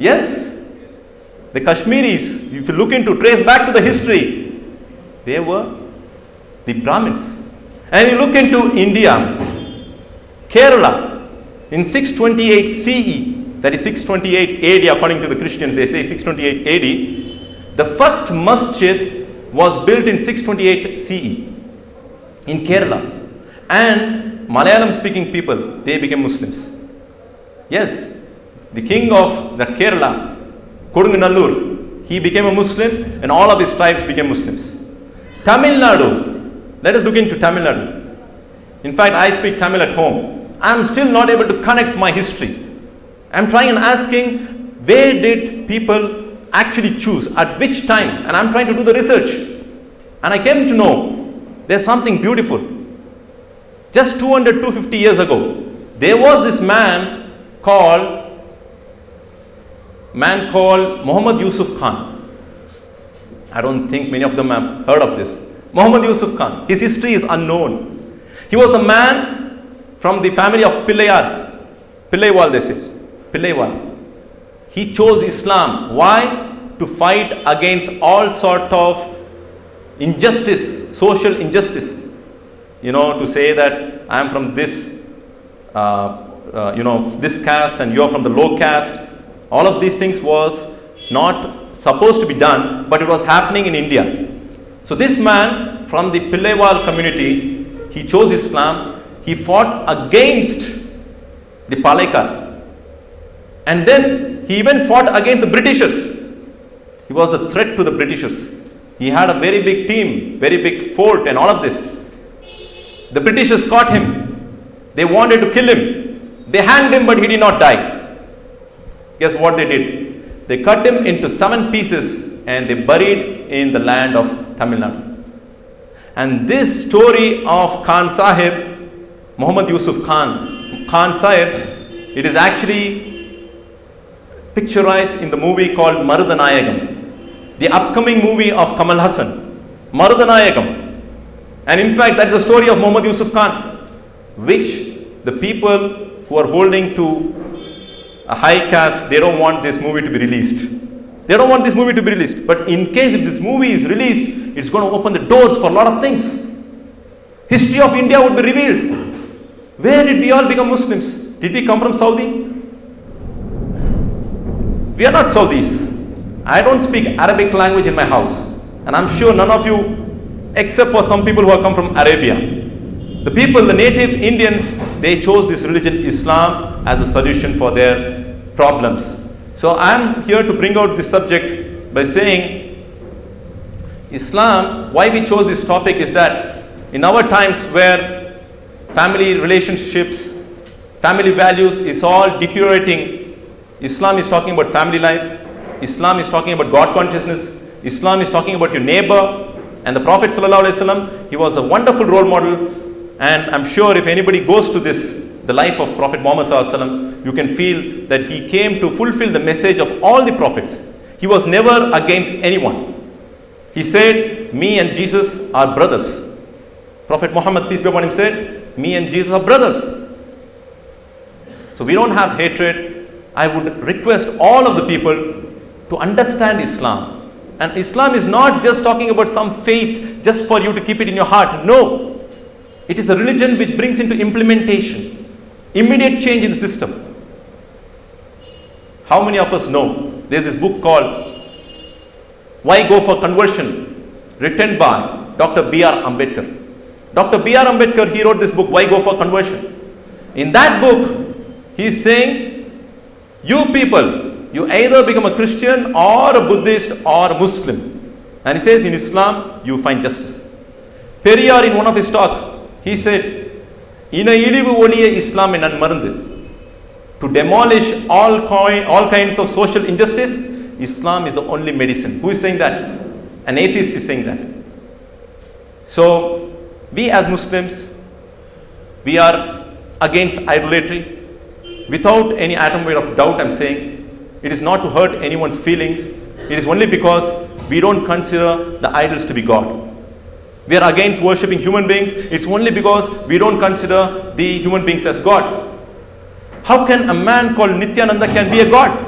Yes, the Kashmiris, if you look into, trace back to the history, they were the Brahmins. And you look into India, Kerala, in 628 CE, that is 628 AD, according to the Christians, they say 628 AD, the first masjid was built in 628 CE in Kerala. And Malayalam speaking people, they became Muslims. Yes, the king of that Kerala, Kodunganallur, he became a Muslim and all of his tribes became Muslims. Tamil Nadu, let us look into Tamil Nadu. In fact, I speak Tamil at home. I am still not able to connect my history. I am trying and asking where did people actually choose, at which time, and I am trying to do the research. And I came to know there's something beautiful. Just 200, 250 years ago, there was this man called man called Muhammad Yusuf Khan. I don't think many of them have heard of this. Muhammad Yusuf Khan. His history is unknown. He was a man from the family of Pillayar. Pillaiwal they say. Pillaiwal. He chose Islam. Why? To fight against all sort of injustice, social injustice. You know, to say that I am from this, uh, uh, you know, this caste and you are from the low caste. All of these things was not supposed to be done, but it was happening in India. So this man from the Pillaiwal community, he chose Islam. He fought against the Palaikar. And then he even fought against the Britishers. He was a threat to the Britishers. He had a very big team, very big fort and all of this. The Britishers caught him. They wanted to kill him. They hanged him, but he did not die. Guess what they did? They cut him into seven pieces and they buried in the land of Tamil Nadu. And this story of Khan Sahib, Muhammad Yusuf Khan, Khan Sahib, it is actually picturized in the movie called Marudanayagam, the upcoming movie of Kamal Haasan, Marudanayagam. And in fact, that is the story of Muhammad Yusuf Khan, which the people who are holding to a high caste, they don't want this movie to be released. They don't want this movie to be released. But in case if this movie is released, it's going to open the doors for a lot of things. History of India would be revealed. Where did we all become Muslims? Did we come from Saudi? We are not Saudis. I don't speak Arabic language in my house. And I'm sure none of you, except for some people who have come from Arabia. The people, the native Indians, they chose this religion, Islam, as a solution for their problems. So I'm here to bring out this subject by saying Islam, why we chose this topic is that in our times where family relationships, family values is all deteriorating, Islam is talking about family life, Islam is talking about God consciousness, Islam is talking about your neighbor, and the Prophet ﷺ, he was a wonderful role model, and I'm sure if anybody goes to this, the life of Prophet Muhammad you can feel that he came to fulfill the message of all the prophets. He was never against anyone. He said, me and Jesus are brothers. Prophet Muhammad, peace be upon him, said, me and Jesus are brothers. So we don't have hatred. I would request all of the people to understand Islam. And Islam is not just talking about some faith just for you to keep it in your heart. No. It is a religion which brings into implementation, immediate change in the system. How many of us know? There's this book called Why Go for Conversion, written by Dr. B.R. Ambedkar. Dr. B.R. Ambedkar, he wrote this book, Why Go for Conversion. In that book, he is saying, you people, you either become a Christian or a Buddhist or a Muslim. And he says, in Islam, you find justice. Periyar, in one of his talk, he said, இன இழிவு ஒளிய இஸ்லாம் என் மருந்து to demolish all, coin, all kinds of social injustice, Islam is the only medicine. Who is saying that? An atheist is saying that. So, we as Muslims, we are against idolatry. Without any atom weight of doubt, I'm saying, it is not to hurt anyone's feelings. It is only because we don't consider the idols to be God. We are against worshipping human beings. It's only because we don't consider the human beings as God. How can a man called Nityananda can be a god?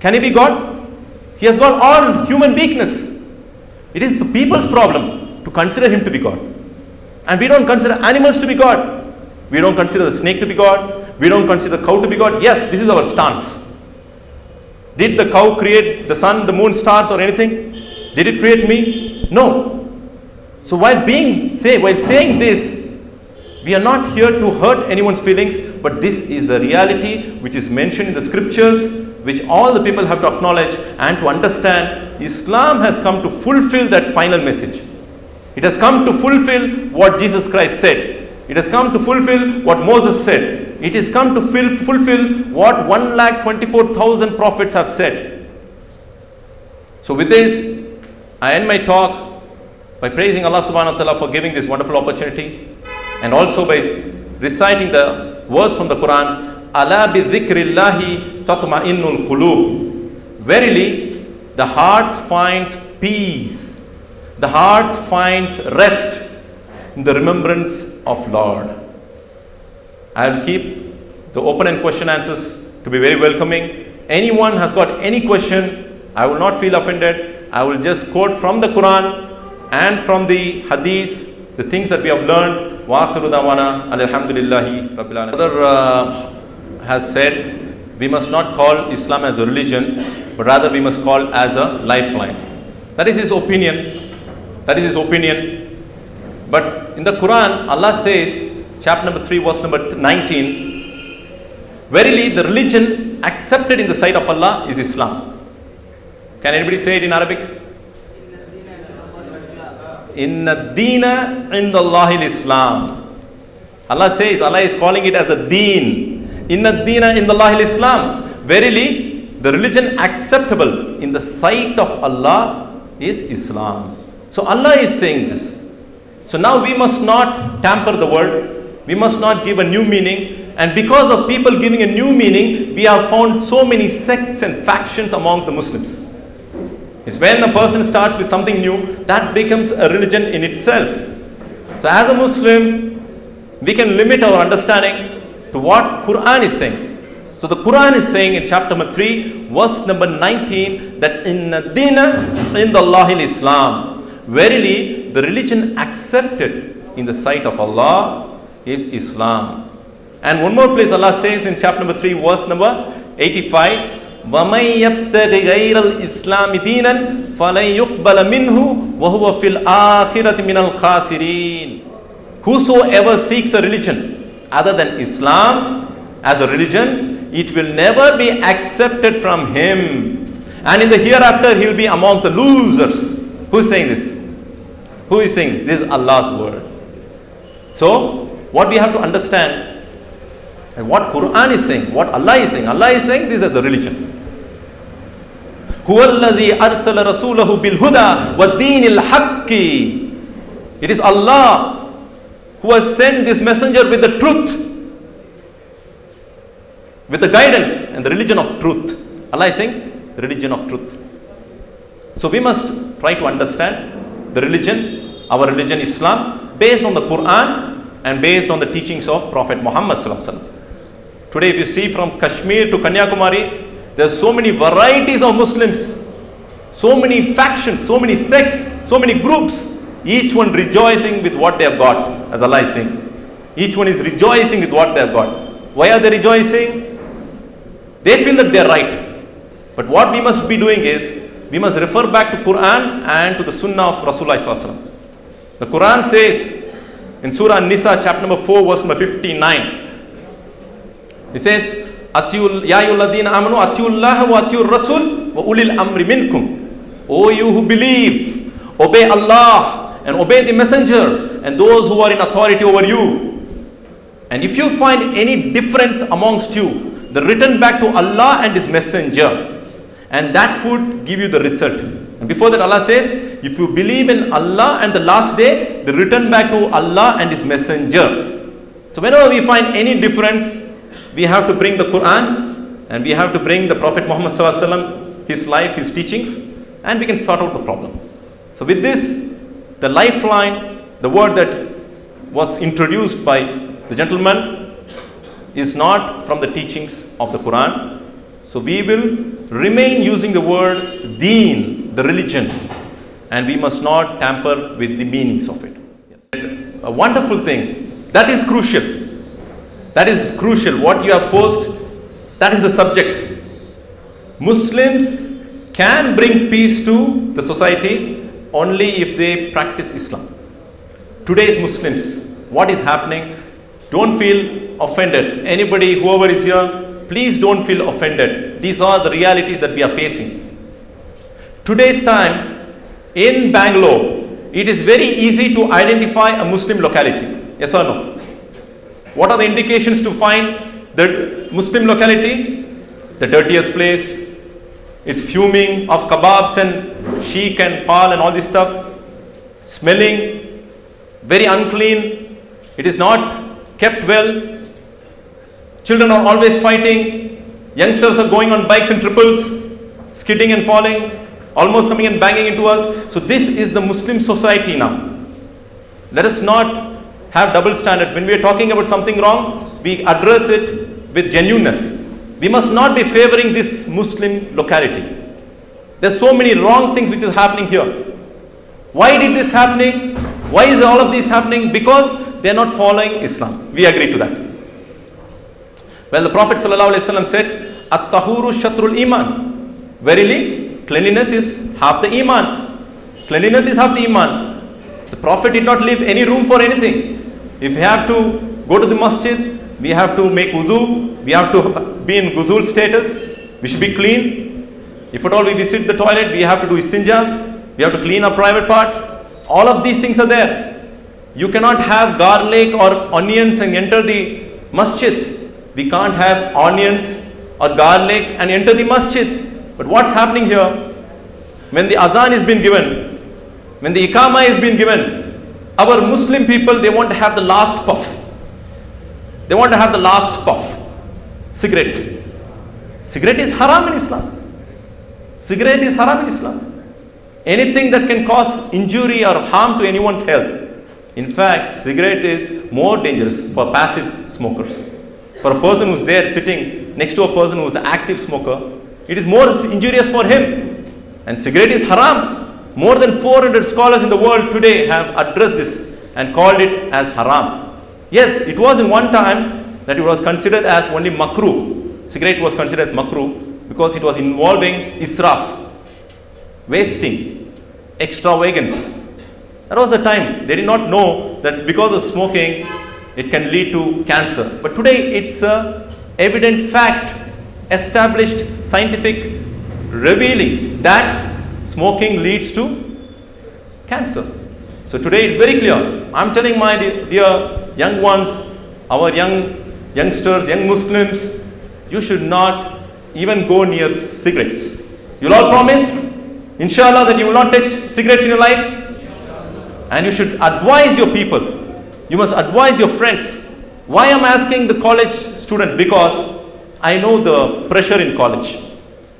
Can he be God? He has got all human weakness. It is the people's problem to consider him to be God. And we don't consider animals to be God. We don't consider the snake to be God. We don't consider the cow to be God. Yes, this is our stance. Did the cow create the sun, the moon, stars, or anything? Did it create me? No. So while being say while saying this, we are not here to hurt anyone's feelings, but this is the reality which is mentioned in the scriptures, which all the people have to acknowledge and to understand. Islam has come to fulfill that final message. It has come to fulfill what Jesus Christ said. It has come to fulfill what Moses said. It has come to fulfill what 1 lakh 24,000 prophets have said. So, with this, I end my talk by praising Allah subhanahu wa ta'ala for giving this wonderful opportunity and also by reciting the verse from the Quran Allah bi dhikrillahi tatma'innul qulub. Verily, the hearts finds peace. The hearts finds rest in the remembrance of Lord. I will keep the open and question answers to be very welcoming. Anyone has got any question, I will not feel offended. I will just quote from the Quran and from the Hadith the things that we have learned. Wa dawana alhamdulillahi rabbil alamin. Brother uh, has said we must not call Islam as a religion, but rather we must call as a lifeline. That is his opinion. That is his opinion. But in the Quran, Allah says, chapter number 3, verse number 19, Verily, the religion accepted in the sight of Allah is Islam. Can anybody say it in Arabic? Inna dina indallahi Islam. Allah says, Allah is calling it as a deen. Inna dina indallahi Islam. Verily, the religion acceptable in the sight of Allah is Islam. So Allah is saying this. So now we must not tamper the word. We must not give a new meaning. And because of people giving a new meaning, we have found so many sects and factions amongst the Muslims. It's when a person starts with something new, that becomes a religion in itself. So as a Muslim, we can limit our understanding to what Quran is saying. So the Quran is saying in chapter number 3, verse number 19, that in dina in the Allah in Islam. Verily, the religion accepted in the sight of Allah is Islam. And one more place Allah says in chapter number 3, verse number 85, وَمَنْ يَبْتَغِ غَيْرَ الْإِسْلَامِ دِينًا فَلَنْ يُقْبَلَ مِنْهُ وَهُوَ فِي الْآخِرَةِ مِنَ الْخَاسِرِينَ Whosoever seeks a religion other than Islam as a religion, it will never be accepted from him. And in the hereafter, he will be amongst the losers. Who is saying this? Who is saying this? This is Allah's word. So, what we have to understand and what Quran is saying, what Allah is saying, Allah is saying this is a religion. It is Allah who has sent this messenger with the truth, with the guidance and the religion of truth. Allah is saying religion of truth. So we must try to understand the religion, our religion Islam, based on the Quran and based on the teachings of Prophet Muhammad Sallallahu Alaihi Wasallam. Today if you see from Kashmir to Kanyakumari, there are so many varieties of Muslims, so many factions, so many sects, so many groups, each one rejoicing with what they have got, as Allah is saying. Each one is rejoicing with what they have got. Why are they rejoicing? They feel that they are right. But what we must be doing is, we must refer back to Quran and to the Sunnah of Rasulullah The Quran says in Surah An-Nisa chapter number 4 verse number 59. It says, amanu atiullaha wa atiur rasul wa ulil amri minkum. O you who believe, obey Allah and obey the messenger and those who are in authority over you. And if you find any difference amongst you, the return back to Allah and His messenger. And that would give you the result. And before that Allah says, if you believe in Allah and the last day, the return back to Allah and His messenger. So whenever we find any difference, we have to bring the Quran and we have to bring the Prophet Muhammad his life, his teachings, and we can sort out the problem. So with this, the lifeline, the word that was introduced by the gentleman is not from the teachings of the Quran. So we will remain using the word deen, the religion, and we must not tamper with the meanings of it. Yes. A wonderful thing. That is crucial. That is crucial. What you have posed, that is the subject. Muslims can bring peace to the society only if they practice Islam. Today's Muslims, what is happening? Don't feel offended. Anybody, whoever is here, please don't feel offended. These are the realities that we are facing. Today's time in Bangalore, it is very easy to identify a Muslim locality. Yes or no? What are the indications to find the Muslim locality? The dirtiest place, it's fuming of kebabs and sheik and pal and all this stuff. Smelling, very unclean. It is not kept well. Children are always fighting. Youngsters are going on bikes and triples, skidding and falling, almost coming and banging into us. So this is the Muslim society now. Let us not have double standards. When we are talking about something wrong, we address it with genuineness. We must not be favoring this Muslim locality. There's so many wrong things which is happening here. Why did this happening? Why is all of this happening? Because they are not following Islam. We agree to that. Well, the Prophet ﷺ said, At-tahuru shatrul iman. Verily, cleanliness is half the iman. Cleanliness is half the iman. The Prophet did not leave any room for anything. If we have to go to the masjid, we have to make wudu, we have to be in ghusl status, we should be clean. If at all we visit the toilet, we have to do istinja, we have to clean our private parts. All of these things are there. You cannot have garlic or onions and enter the masjid. We can't have onions or garlic and enter the masjid. But what's happening here? When the azan is being given, when the ikama is being given, our Muslim people, they want to have the last puff. They want to have the last puff. Cigarette. Cigarette is haram in Islam. Cigarette is haram in Islam. Anything that can cause injury or harm to anyone's health. In fact, cigarette is more dangerous for passive smokers. For a person who's there sitting next to a person who's an active smoker, it is more injurious for him. And cigarette is haram. More than 400 scholars in the world today have addressed this and called it as haram. Yes, it was in one time that it was considered as only makruh. Cigarette was considered as makruh because it was involving israf, wasting, extravagance. That was the time. They did not know that because of smoking, it can lead to cancer. But today it's a evident fact, established scientific revealing that smoking leads to cancer. So today it's very clear. I'm telling my dear young ones, our young youngsters, young Muslims, you should not even go near cigarettes. You'll all promise, inshallah, that you will not touch cigarettes in your life. And you should advise your people. You must advise your friends. Why I'm asking the college students? Because I know the pressure in college.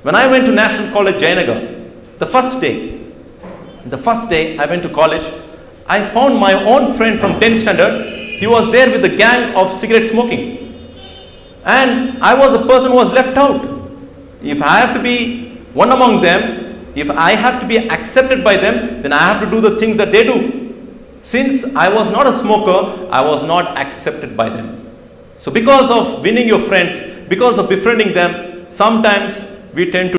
When I went to National College, Jayanagar, the first day, the first day I went to college, I found my own friend from 10th standard. He was there with the gang of cigarette smoking. And I was a person who was left out. If I have to be one among them, if I have to be accepted by them, then I have to do the things that they do. Since I was not a smoker, I was not accepted by them. So because of winning your friends, because of befriending them, sometimes we tend to